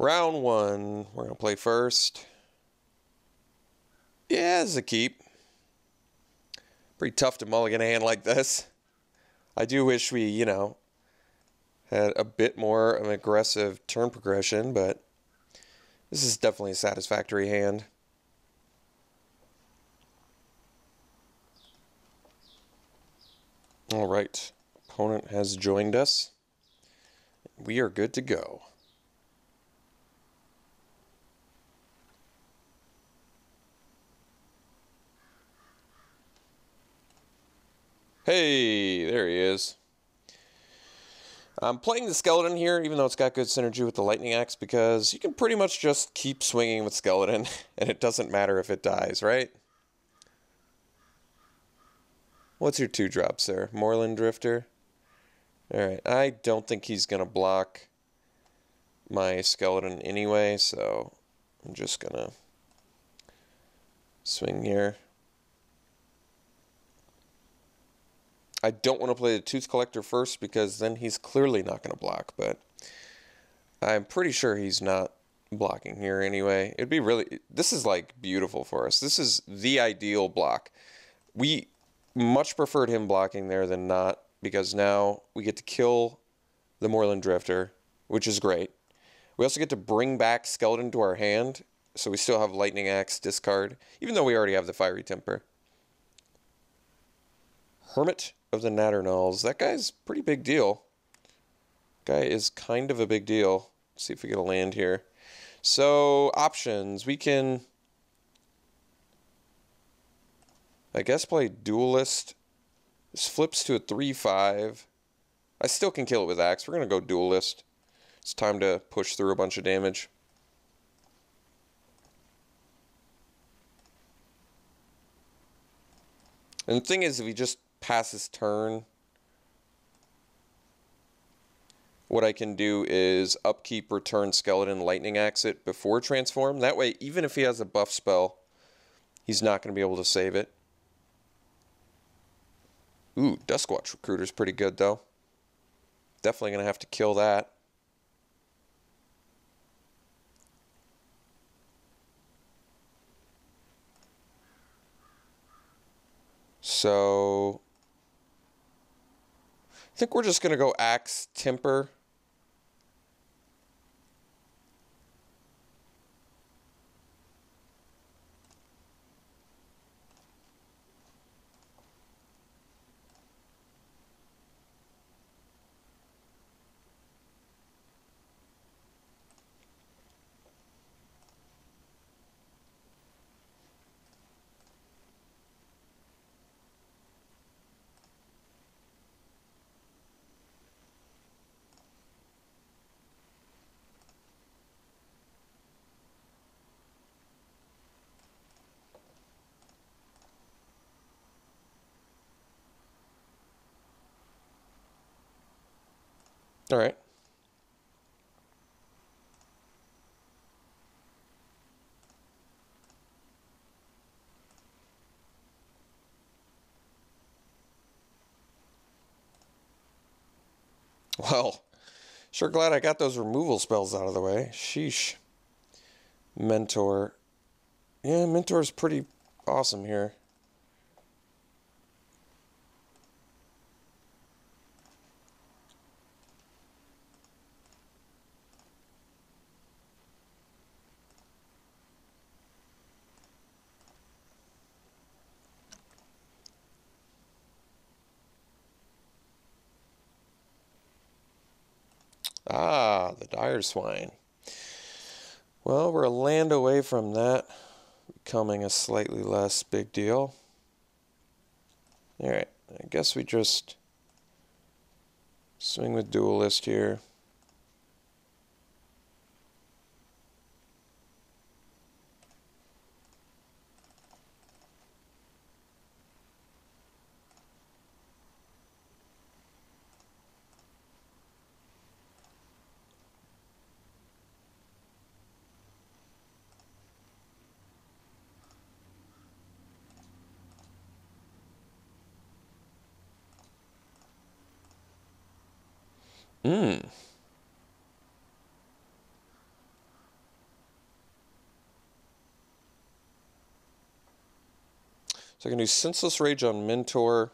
Round one, we're going to play first. Yeah, it's a keep. Pretty tough to mulligan a hand like this. I do wish we, you know, had a bit more of an aggressive turn progression, but this is definitely a satisfactory hand. All right, opponent has joined us. We are good to go. Hey, there he is. I'm playing the skeleton here, even though it's got good synergy with the lightning axe, because you can pretty much just keep swinging with skeleton, and it doesn't matter if it dies, right? What's your two drops sir? Moorland Drifter? Alright, I don't think he's going to block my skeleton anyway, so I'm just going to swing here. I don't want to play the Tooth Collector first because then he's clearly not going to block, but I'm pretty sure he's not blocking here anyway. It'd be really, this is like beautiful for us. This is the ideal block. We much preferred him blocking there than not because now we get to kill the Moorland Drifter, which is great. We also get to bring back Skeleton to our hand, so we still have Lightning Axe discard, even though we already have the Fiery Temper. Hermit of the Natterknolls. That guy's pretty big deal. Guy is kind of a big deal. Let's see if we get a land here. So, options. We can, I guess, play Duelist. This flips to a 3-5. I still can kill it with Axe. We're to go Duelist. It's time to push through a bunch of damage. And the thing is, if he just pass his turn, what I can do is upkeep, return skeleton, lightning axe before transform. That way, even if he has a buff spell, he's not going to be able to save it. Ooh, Duskwatch Recruiter's pretty good, though. Definitely going to have to kill that. So I think we're just going to go Axe Temper. All right. Well, sure glad I got those removal spells out of the way. Sheesh. Mentor. Yeah, Mentor's pretty awesome here. Ah, the dire swine. Well, we're a land away from that becoming a slightly less big deal. Alright, I guess we just swing with duelist here. Mm. So I can do Senseless Rage on Mentor.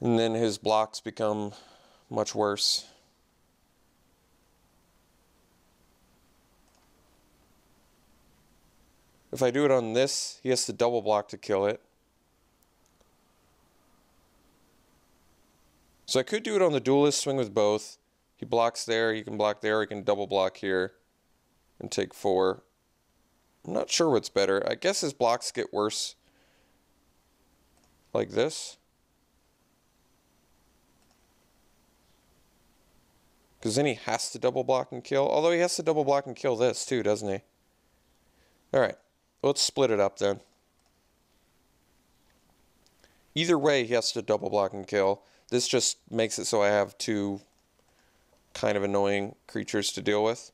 And then his blocks become much worse. If I do it on this, he has to double block to kill it. So I could do it on the duelist, swing with both. He blocks there, he can block there, he can double block here and take four. I'm not sure what's better. I guess his blocks get worse like this. Because then he has to double block and kill. Although he has to double block and kill this too, doesn't he? Alright. Let's split it up then. Either way, he has to double block and kill. This just makes it so I have two kind of annoying creatures to deal with.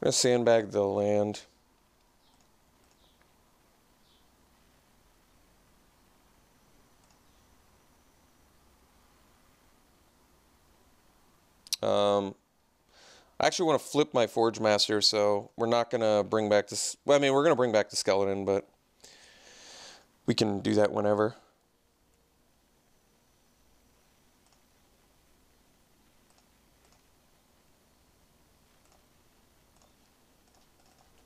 I'm going to sandbag the land. Um, I actually want to flip my Forge Master, so we're not going to bring back this. Well, I mean, we're going to bring back the skeleton, but we can do that whenever.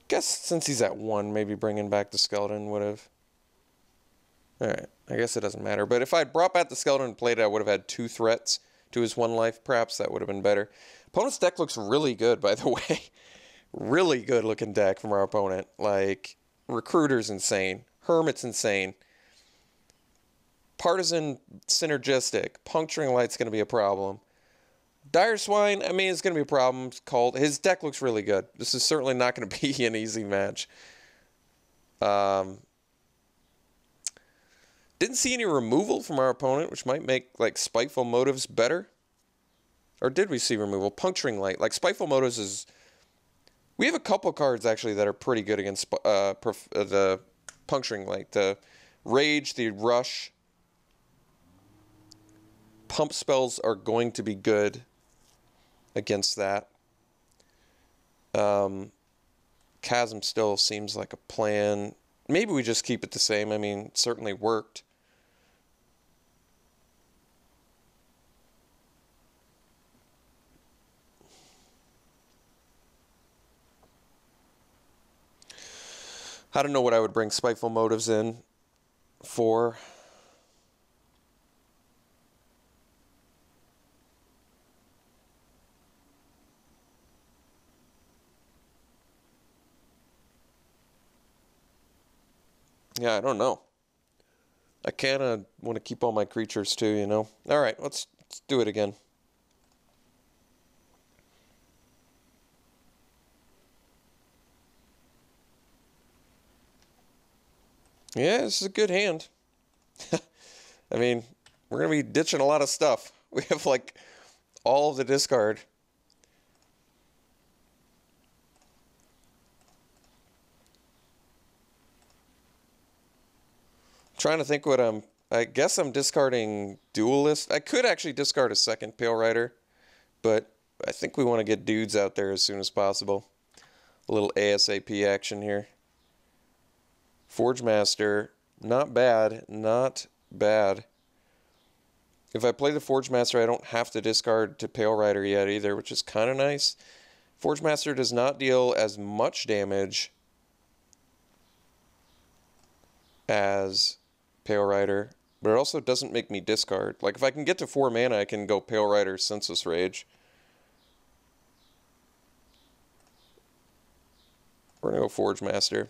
Guess since he's at one, maybe bringing back the skeleton would have. Alright, I guess it doesn't matter. But if I'd brought back the skeleton and played it, I would have had two threats to his one life. Perhaps that would have been better. Opponent's deck looks really good, by the way. really good looking deck from our opponent. Like, Recruiter's insane. Hermit's insane. Partisan synergistic. Puncturing Light's going to be a problem. Dire Swine, I mean, it's going to be a problem. called his deck looks really good. This is certainly not going to be an easy match. Um, didn't see any removal from our opponent, which might make like spiteful motives better. Or did we see removal? Puncturing light, like spiteful motives is. We have a couple cards actually that are pretty good against uh, uh, the puncturing light. The rage, the rush, pump spells are going to be good against that. Um, Chasm still seems like a plan. Maybe we just keep it the same. I mean, it certainly worked. I don't know what I would bring spiteful motives in for. Yeah, I don't know. I kind of want to keep all my creatures too, you know. All right, let's, let's do it again. Yeah, this is a good hand. I mean, we're going to be ditching a lot of stuff. We have like all of the discard. Trying to think what I'm. I guess I'm discarding Duelist. I could actually discard a second Pale Rider, but I think we want to get dudes out there as soon as possible. A little ASAP action here. Forge Master, not bad, not bad. If I play the Forge Master, I don't have to discard to Pale Rider yet either, which is kind of nice. Forge Master does not deal as much damage as Pale Rider, but it also doesn't make me discard. Like, if I can get to 4 mana, I can go Pale Rider, Senseless Rage. We're going to go Forge Master.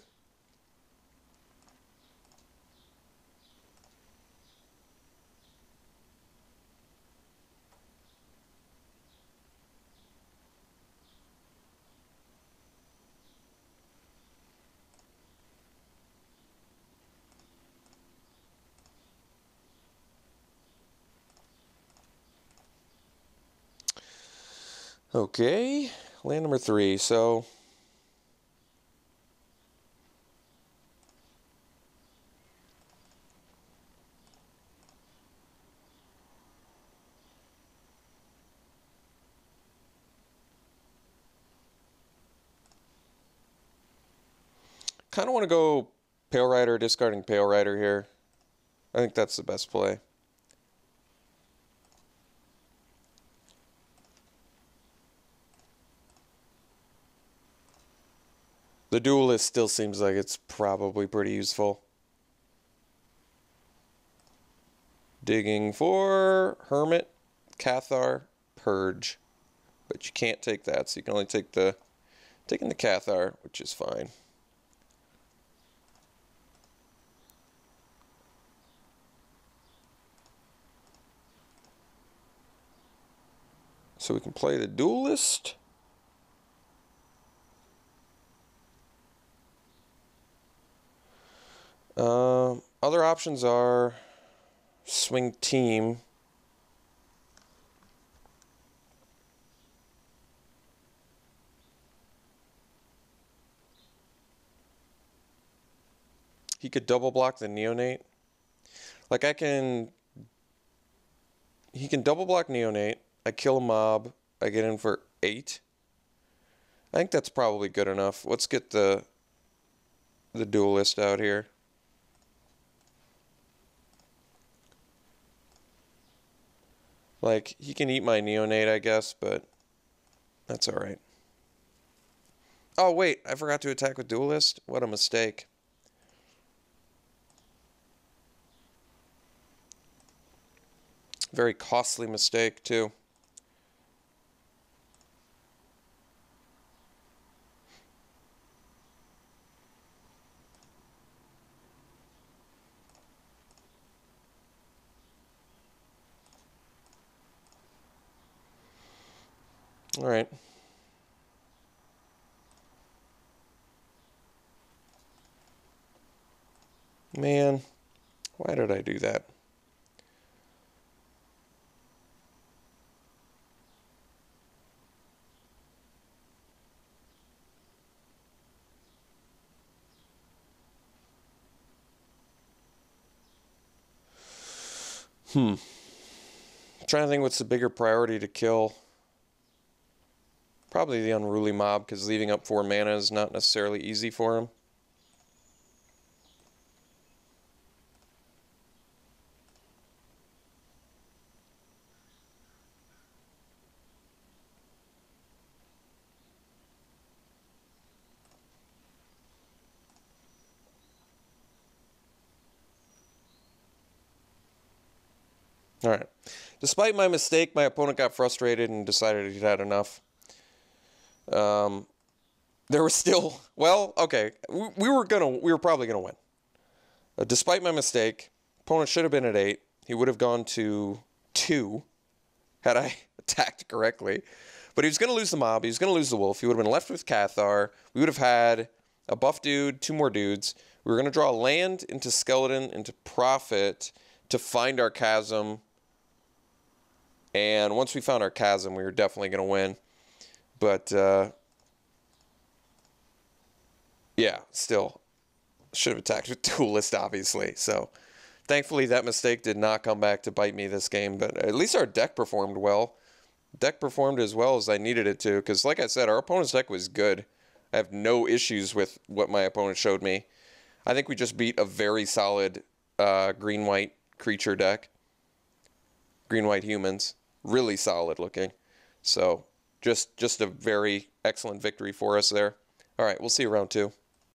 Okay, land number three. So kind of want to go Pale Rider, discarding Pale Rider here. I think that's the best play. The duelist still seems like it's probably pretty useful. Digging for Hermit, Cathar, Purge. But you can't take that, so you can only take the taking the Cathar, which is fine. So we can play the duelist. Uh, other options are swing team. He could double block the neonate. Like I can he can double block neonate. I kill a mob. I get in for eight. I think that's probably good enough. Let's get the the duelist out here. Like, he can eat my neonate, I guess, but that's alright. Oh, wait, I forgot to attack with Duelist? What a mistake. Very costly mistake, too. All right. Man, why did I do that? Hmm. I'm trying to think what's the bigger priority to kill. Probably the Unruly Mob, because leaving up 4 mana is not necessarily easy for him. All right. Despite my mistake, my opponent got frustrated and decided he'd had enough. Um, there was still well, okay, we, we were gonna, we were probably gonna win. Uh, despite my mistake, opponent should have been at eight. He would have gone to two had I attacked correctly. But he was to lose the mob. He was to lose the wolf. He would have been left with Cathar. We would have had a buff dude, two more dudes. We were to draw land into skeleton, into profit to find our chasm. And once we found our chasm, we were definitely going to win. But uh, yeah, still should have attacked with Duelist, obviously. So thankfully, that mistake did not come back to bite me this game. But at least our deck performed well. Deck performed as well as I needed it to. Because, like I said, our opponent's deck was good. I have no issues with what my opponent showed me. I think we just beat a very solid uh, green white creature deck. Green white humans. Really solid looking. So just just a very excellent victory for us there. All right, we'll see you round two.